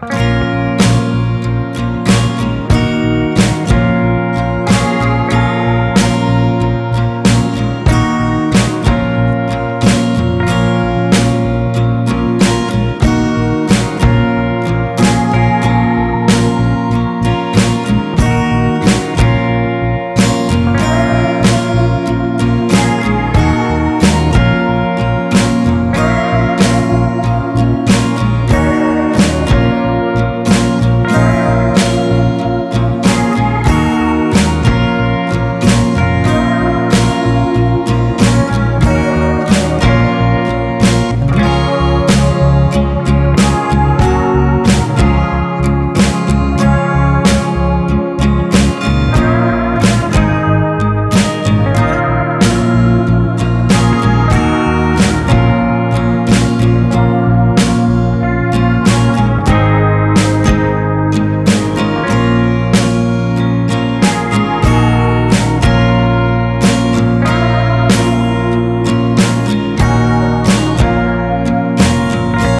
Bye.